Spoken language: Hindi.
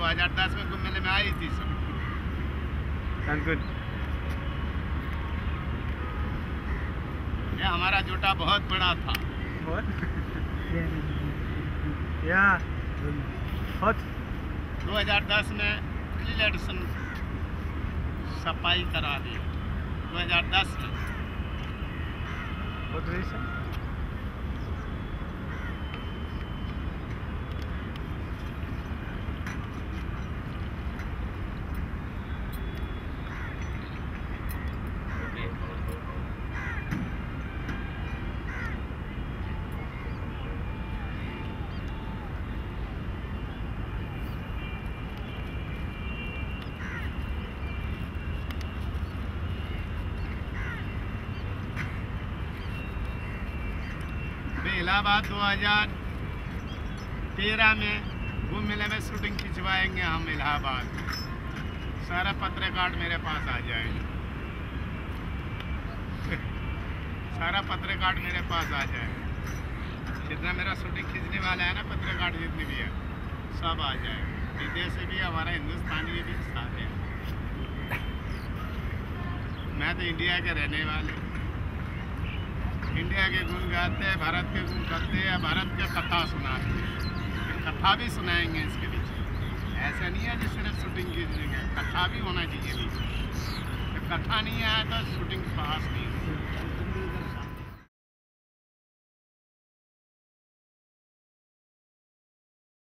2010 में कुंभ मेले में आई थी सब Sounds good. ये हमारा जोटा बहुत बड़ा था What? yeah. Hot. 2010 में इलेक्शन सफ़ाई करा दी 2010 में What reason? मैं इलाहाबाद 2013 में कुंभ मेले में शूटिंग खिंचवाएँगे हम इलाहाबाद। सारा पत्रकार मेरे पास आ जाएँगे। सारा पत्रकार मेरे पास आ जाएगा। जितना मेरा शूटिंग खींचने वाला है ना पत्रकार जितने भी है, सब आ जाएँगे। विदेश से भी, हमारा हिंदुस्तानी भी साथ है। मैं तो इंडिया के रहने वाले इंडिया के गुण गाते हैं, भारत के गुण करते हैं, भारत के कथा सुनाते हैं। कथा भी सुनाएँगे इसके पीछे। ऐसा नहीं है जिस सिर्फ़ शूटिंग की जगह, कथा भी होना चाहिए। कथा नहीं आया तो शूटिंग पास नहीं होगी